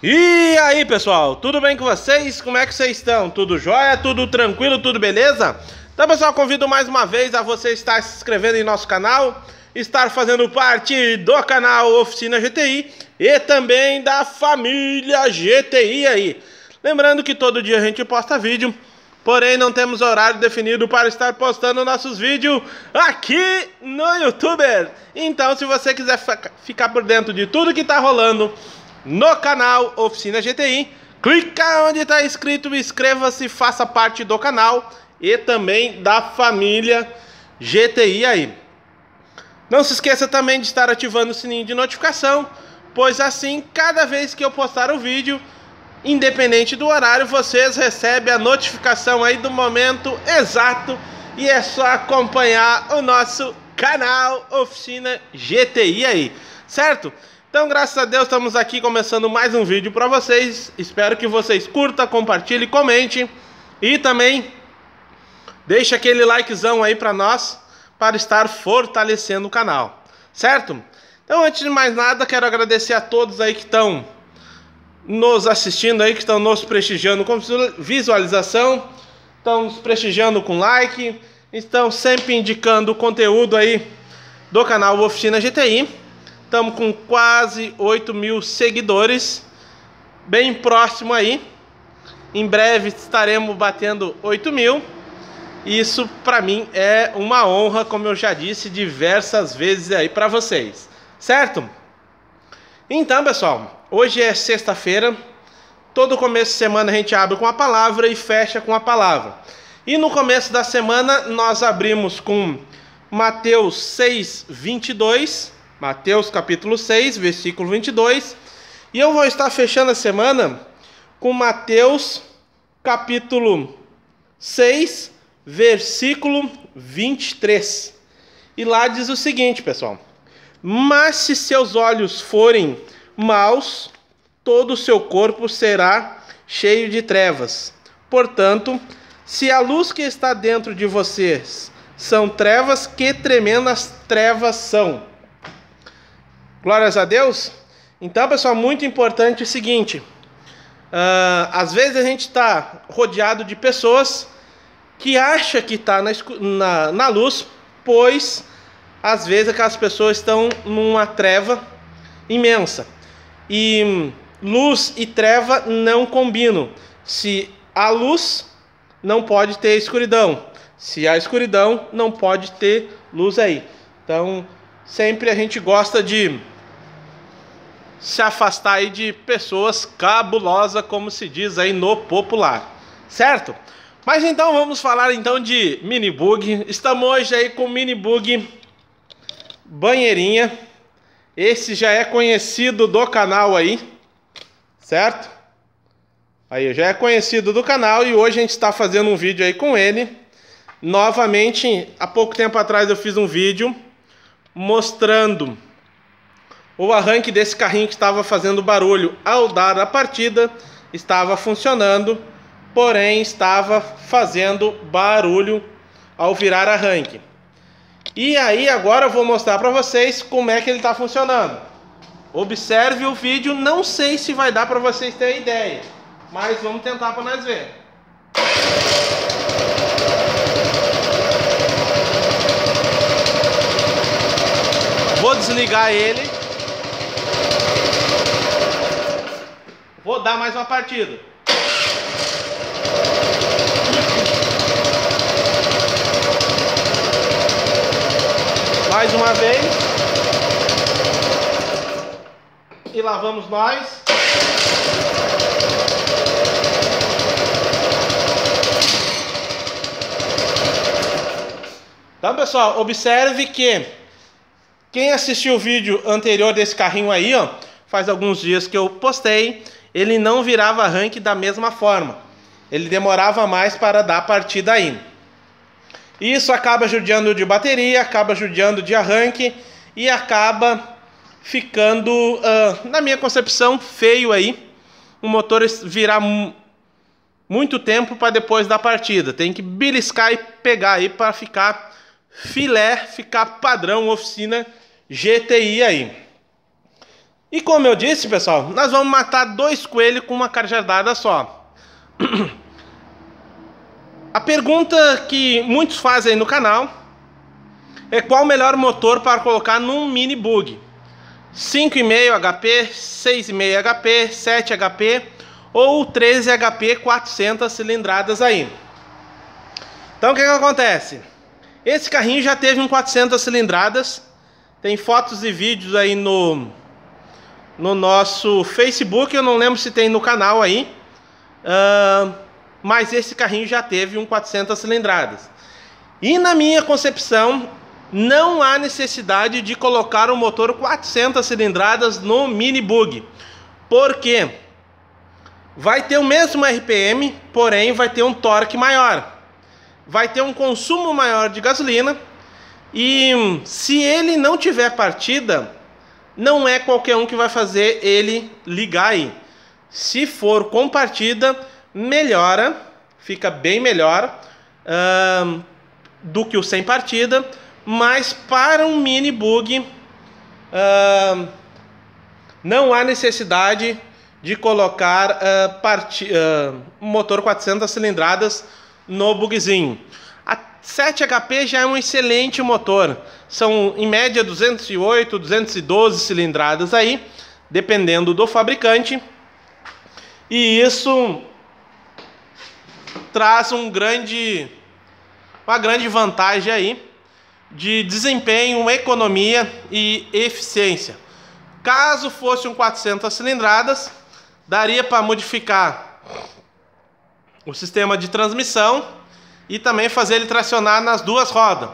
E aí pessoal, tudo bem com vocês? Como é que vocês estão? Tudo jóia? Tudo tranquilo? Tudo beleza? Então pessoal, convido mais uma vez a você estar se inscrevendo em nosso canal, estar fazendo parte do canal Oficina GTI e também da família GTI aí. Lembrando que todo dia a gente posta vídeo, porém não temos horário definido para estar postando nossos vídeos aqui no YouTube. Então se você quiser ficar por dentro de tudo que está rolando no canal Oficina GTI. Clica onde está escrito, inscreva-se, faça parte do canal e também da família GTI aí. Não se esqueça também de estar ativando o sininho de notificação, pois assim, cada vez que eu postar o vídeo, independente do horário, vocês recebem a notificação aí do momento exato e é só acompanhar o nosso canal Oficina GTI aí, certo? Então, graças a Deus, estamos aqui começando mais um vídeo para vocês. Espero que vocês curtam, compartilhem, comentem e também deixe aquele likezão aí para nós para estar fortalecendo o canal, certo? Então, antes de mais nada, quero agradecer a todos aí que estão nos assistindo aí, que estão nos prestigiando com visualização, estão nos prestigiando com like, estão sempre indicando o conteúdo aí do canal Oficina GTI. Estamos com quase 8 mil seguidores, bem próximo aí. Em breve estaremos batendo 8 mil. Isso para mim é uma honra, como eu já disse diversas vezes aí para vocês, certo? Então, pessoal, hoje é sexta-feira. Todo começo de semana a gente abre com a palavra e fecha com a palavra. E no começo da semana nós abrimos com Mateus 6, 22 Mateus capítulo 6, versículo 22. E eu vou estar fechando a semana com Mateus capítulo 6, versículo 23. E lá diz o seguinte, pessoal: Mas se seus olhos forem maus, todo o seu corpo será cheio de trevas. Portanto, se a luz que está dentro de vocês são trevas, que tremendas trevas são. Glórias a Deus. Então, pessoal, muito importante o seguinte: uh, às vezes a gente está rodeado de pessoas que acha que está na, na, na luz, pois às vezes aquelas pessoas estão numa treva imensa. E luz e treva não combinam. Se há luz, não pode ter escuridão. Se há escuridão, não pode ter luz aí. Então, sempre a gente gosta de se afastar aí de pessoas cabulosas, como se diz aí no popular, certo? Mas então vamos falar então de mini bug. Estamos hoje aí com mini bug banheirinha. Esse já é conhecido do canal aí, certo? Aí já é conhecido do canal e hoje a gente está fazendo um vídeo aí com ele. Novamente, há pouco tempo atrás eu fiz um vídeo mostrando o arranque desse carrinho que estava fazendo barulho ao dar a partida estava funcionando, porém estava fazendo barulho ao virar arranque. E aí agora eu vou mostrar para vocês como é que ele está funcionando. Observe o vídeo, não sei se vai dar para vocês terem ideia, mas vamos tentar para nós ver. Vou desligar ele. Vou dar mais uma partida. Mais uma vez. E lá vamos nós. Então, pessoal, observe que quem assistiu o vídeo anterior desse carrinho aí, ó, faz alguns dias que eu postei, ele não virava rank da mesma forma. Ele demorava mais para dar partida aí. Isso acaba judiando de bateria, acaba judiando de arranque e acaba ficando, uh, na minha concepção, feio aí. O motor virar muito tempo para depois da partida. Tem que beliscar e pegar aí para ficar filé, ficar padrão oficina GTI aí. E como eu disse, pessoal, nós vamos matar dois coelhos com uma cajadada só. A pergunta que muitos fazem no canal é qual o melhor motor para colocar num mini bug. 5,5 HP, 6,5 HP, 7 HP ou 13 HP 400 cilindradas aí. Então o que, que acontece? Esse carrinho já teve um 400 cilindradas. Tem fotos e vídeos aí no, no nosso Facebook. Eu não lembro se tem no canal aí. Uh, mas esse carrinho já teve um 400 cilindradas. E na minha concepção, não há necessidade de colocar um motor 400 cilindradas no mini bug. Por quê? Vai ter o mesmo RPM, porém vai ter um torque maior. Vai ter um consumo maior de gasolina. E se ele não tiver partida, não é qualquer um que vai fazer ele ligar aí. Se for com partida, melhora, fica bem melhor uh, do que o sem partida mas para um mini bug uh, não há necessidade de colocar uh, uh, motor 400 cilindradas no bugzinho. A 7 HP já é um excelente motor, são em média 208, 212 cilindradas aí, dependendo do fabricante. E isso traz um grande, uma grande vantagem aí de desempenho, economia e eficiência. Caso fosse um 400 cilindradas, daria para modificar o sistema de transmissão e também fazer ele tracionar nas duas rodas.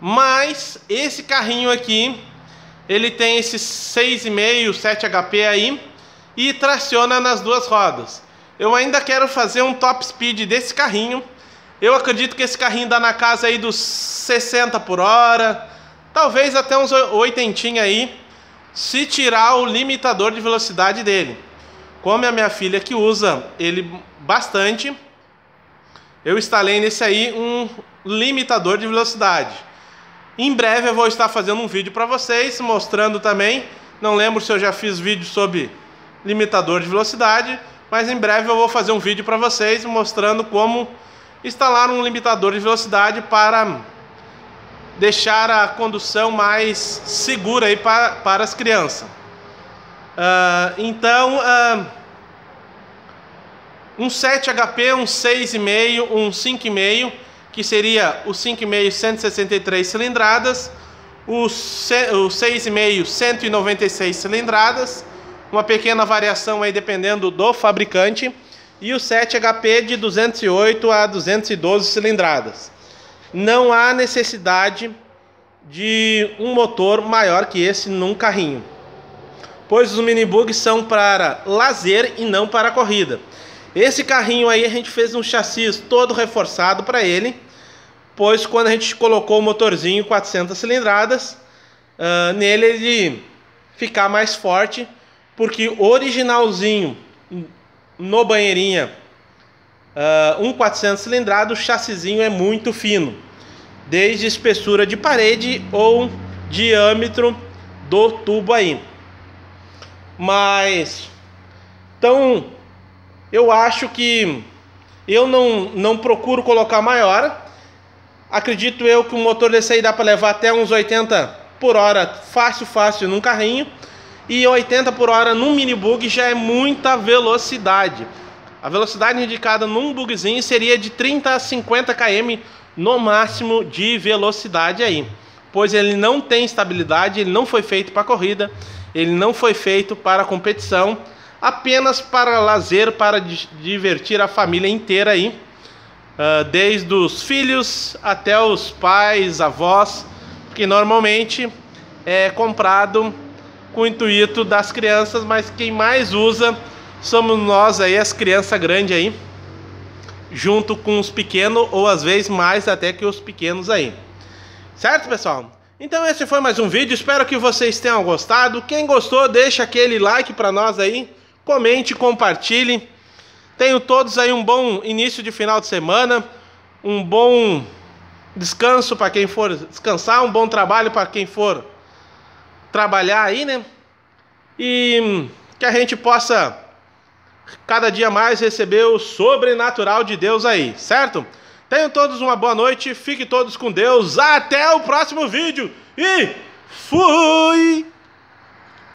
Mas esse carrinho aqui, ele tem esse 6,5, 7 HP aí e traciona nas duas rodas. Eu ainda quero fazer um top speed desse carrinho eu acredito que esse carrinho dá na casa aí dos 60 por hora, talvez até uns 80 aí, se tirar o limitador de velocidade dele. Como é a minha filha que usa ele bastante, eu instalei nesse aí um limitador de velocidade. Em breve eu vou estar fazendo um vídeo para vocês mostrando também. Não lembro se eu já fiz vídeo sobre limitador de velocidade, mas em breve eu vou fazer um vídeo para vocês mostrando como instalar um limitador de velocidade para deixar a condução mais segura aí para, para as crianças. Uh, então, uh, um 7 HP, um 6,5, um 5,5, que seria o 5,5 163 cilindradas, o 6,5 196 cilindradas, uma pequena variação aí dependendo do fabricante e o 7 HP de 208 a 212 cilindradas. Não há necessidade de um motor maior que esse num carrinho, pois os minibugs são para lazer e não para corrida. Esse carrinho aí a gente fez um chassi todo reforçado para ele, pois quando a gente colocou o motorzinho 400 cilindradas, uh, nele ele ficar mais forte, porque originalzinho no banheirinha uh, um 400 cilindrado, o chassizinho é muito fino, desde espessura de parede ou diâmetro do tubo aí. Mas, então, eu acho que eu não, não procuro colocar maior. Acredito eu que o motor desse aí dá para levar até uns 80 por hora, fácil, fácil, num carrinho e 80 por hora num mini bug já é muita velocidade. A velocidade indicada num bugzinho seria de 30 a 50 km no máximo de velocidade aí, pois ele não tem estabilidade, ele não foi feito para corrida, ele não foi feito para competição, apenas para lazer, para divertir a família inteira aí, uh, desde os filhos até os pais, avós, que normalmente é comprado com o intuito das crianças, mas quem mais usa somos nós aí, as crianças grandes aí, junto com os pequenos, ou às vezes mais até que os pequenos aí. Certo, pessoal? Então esse foi mais um vídeo, espero que vocês tenham gostado. Quem gostou, deixa aquele like para nós aí, comente, compartilhe. Tenho todos aí um bom início de final de semana, um bom descanso para quem for descansar, um bom trabalho para quem for trabalhar aí, né? e que a gente possa cada dia mais receber o sobrenatural de Deus aí, certo? Tenham todos uma boa noite, fiquem todos com Deus, até o próximo vídeo e fui!